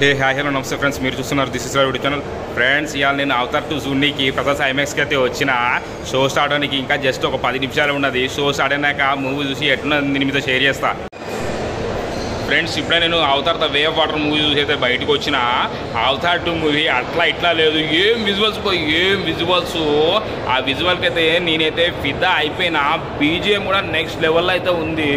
హే hi hello నమస్తే friends మీరు చూస్తున్నారు this is YouTube channel friends ఇవాళ నేను అవతార్ టు జూన్నీకి ప్రసాద్ ఐమాక్స్కి అయితే వచ్చిన. షో స్టార్ట్ అవడానికి ఇంకా జస్ట్ ఒక పది నిమిషాలు ఉన్నది. షో స్టార్ట్ అయినాక మూవీ చూసి ఎట్లున్నది నేను మీద షేర్ చేస్తా. ఫ్రెండ్స్ ఇప్పుడే నేను Avatar the way of water movie చూసి అయితే బయటకు వచ్చిన. అవతార్ టూ మూవీ అట్లా ఇట్లా లేదు. ఏం విజువల్స్ పోయి ఏం విజువల్స్ ఆ విజువల్కి అయితే నేనైతే ఫిదా అయిపోయిన. బీజిఎం కూడా నెక్స్ట్ లెవెల్లో అయితే ఉంది.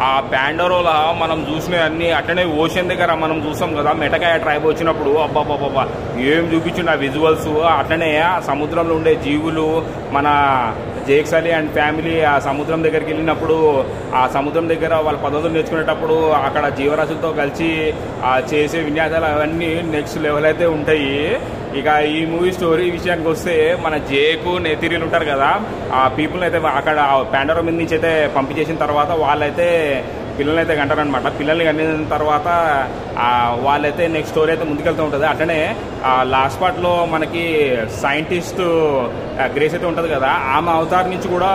ఆ ప్యాండరోలా మనం చూసినవన్నీ అట్లనే ఓషన్ దగ్గర మనం చూసాం కదా. మెటకాయ ట్రైబ్ వచ్చినప్పుడు అబ్బాబ్బాబ్బా ఏం చూపించిండు ఆ విజువల్స్ అట్లనే ఆ సముద్రంలో ఉండే జీవులు మన జేక్స్ అలీ అండ్ ఫ్యామిలీ ఆ సముద్రం దగ్గరికి వెళ్ళినప్పుడు ఆ సముద్రం దగ్గర వాళ్ళ పద్ధతులు నేర్చుకునేటప్పుడు అక్కడ జీవరాశులతో కలిసి చేసే విన్యాసాలు అవన్నీ నెక్స్ట్ లెవెల్ అయితే ఉంటాయి. ఇక ఈ మూవీ స్టోరీ విషయానికి వస్తే మన జేకు నెతిరీలు ఉంటారు కదా ఆ పీపుల్ని అయితే అక్కడ ప్యాండరో మీద నుంచి అయితే పంపించేసిన తర్వాత వాళ్ళైతే పిల్లల్ని అయితే కంటారనమాట పిల్లల్ని కంటిన తర్వాత వాళ్ళైతే నెక్స్ట్ స్టోరీ అయితే ముందుకెళ్తూ ఉంటుంది. అట్లనే లాస్ట్ పార్ట్లో మనకి సైంటిస్ట్ గ్రేస్ అయితే ఉంటుంది కదా ఆమె అవతార్ నుంచి కూడా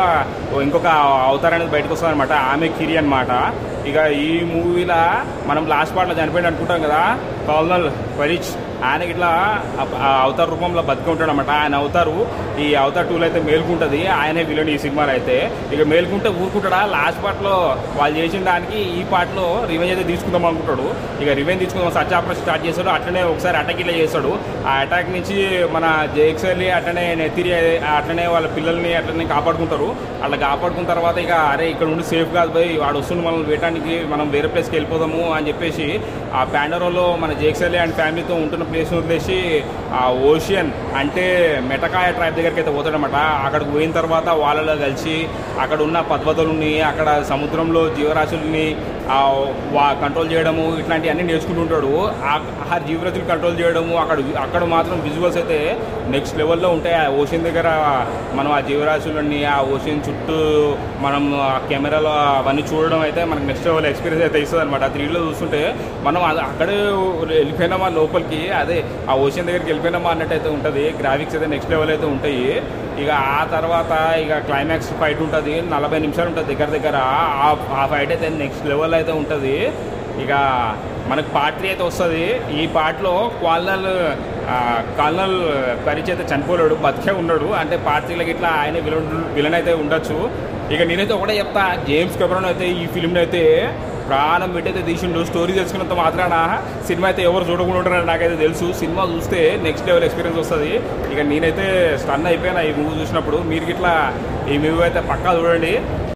ఇంకొక అవతారం అనేది బయటకు వస్తుంది అనమాట ఆమె కిరి అనమాట ఇక ఈ మూవీలో మనం లాస్ట్ పార్ట్లో చనిపోయింది అనుకుంటాం కదా కల్నల్ పరీచ్ ఆయనకి ఇట్లా ఆ- రూపంలో బతుకుంటాడు ఉంటాడు అనమాట ఆయన అవతారు ఈ అవతార్ టూలో అయితే మేల్కుంటుంది. ఆయనే విలన్ ఈ సినిమాలో అయితే. ఇక మేల్కుంటే ఊరుకుంటాడా? లాస్ట్ పార్ట్లో వాళ్ళు చేసిన దానికి ఈ పార్ట్లో రివెంజ్ అయితే తీసుకుందాం అనుకుంటాడు. ఇక రివెంజ్ తీసుకుందాం సచ్ ఆపరేషన్ స్టార్ట్ చేస్తాడు. అట్లనే ఒకసారి అటాక్ ఇలా చేస్తాడు. ఆ అటాక్ నుంచి మన జేక్సర్లీ అట్లనే నెత్తిరి అట్లనే వాళ్ళ పిల్లల్ని అట్లనే కాపాడుకుంటారు. అట్లా కాపాడుకున్న తర్వాత ఇక అరే ఇక్కడ ఉండి సేఫ్ కాదు పోయి వాడు వస్తుంది మనల్ని వేయడానికి మనం వేరే ప్లేస్కి వెళ్ళిపోదాము అని చెప్పేసి ఆ ప్యాండరోలో మన జేక్సర్లీ అండ్ ఫ్యామిలీతో ఉంటున్న ప్లేస్ వదిలేసి ఆ ఓషియన్ అంటే మెటకాయ ట్రైబ్ దగ్గరికి అయితే పోతాడనమాట. అక్కడికి పోయిన తర్వాత వాళ్ళలో కలిసి అక్కడ ఉన్న పద్వతులని అక్కడ సముద్రంలో జీవరాశుల్ని కంట్రోల్ చేయడము ఇట్లాంటివన్నీ నేర్చుకుంటూ ఉంటాడు. ఆ- ఆ జీవరాశులు కంట్రోల్ చేయడము అక్కడ అక్కడ మాత్రం విజువల్స్ అయితే నెక్స్ట్ లెవెల్లో ఉంటాయి. ఆ ఓషన్ దగ్గర మనం ఆ జీవరాశులన్నీ ఆ ఓషన్ చుట్టూ మనం ఆ కెమెరాలో అవన్నీ చూడడం అయితే మనకు నెక్స్ట్ లెవెల్ ఎక్స్పీరియన్స్ అయితే ఇస్తుంది అనమాట త్రీలో చూస్తుంటే మనం అక్కడే వెళ్ళిపోయినామా లోపలికి? అదే ఆ ఓషన్ దగ్గరికి వెళ్ళిపోయినామా అన్నట్టు అయితే ఉంటుంది. గ్రాఫిక్స్ అయితే నెక్స్ట్ లెవెల్ అయితే ఉంటాయి. ఇక ఆ తర్వాత ఇక క్లైమాక్స్ ఫైట్ ఉంటుంది. నలభై నిమిషాలు ఉంటుంది దగ్గర దగ్గర. ఆ- ఆ ఫైట్ అయితే నెక్స్ట్ లెవెల్ అయితే ఉంటుంది. ఇక మనకు పార్టీ అయితే వస్తుంది. ఈ పార్ట్లో క్వాల్నల్ కాల్నల్ పరిచయం అయితే చనిపోలేడు బతికే ఉన్నాడు. అంటే పార్టీలకి ఇట్లా ఆయన విలన్ విలన్ అయితే ఉండొచ్చు. ఇక నేనైతే ఒకటే చెప్తా జేమ్స్ కెమెరాన్ అయితే ఈ ఫిల్మ్ని అయితే ప్రాణం పెట్టయితే తీసిండు. స్టోరీ తెలుసుకున్నంత మాత్రాన సినిమా అయితే ఎవరు చూడకుండా ఉంటారని నాకైతే తెలుసు. సినిమా చూస్తే నెక్స్ట్ లెవెల్ ఎక్స్పీరియన్స్ వస్తుంది. ఇక నేనైతే స్టన్ అయిపోయినా ఈ మూవీ చూసినప్పుడు. మీరు ఇట్లా ఈ మూవీ అయితే పక్కా చూడండి.